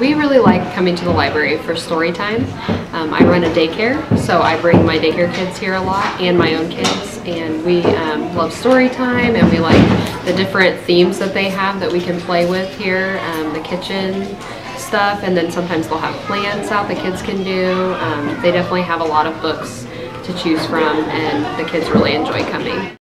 We really like coming to the library for story time. Um, I run a daycare, so I bring my daycare kids here a lot and my own kids, and we um, love story time and we like the different themes that they have that we can play with here, um, the kitchen stuff, and then sometimes they'll have plans out the kids can do. Um, they definitely have a lot of books to choose from, and the kids really enjoy coming.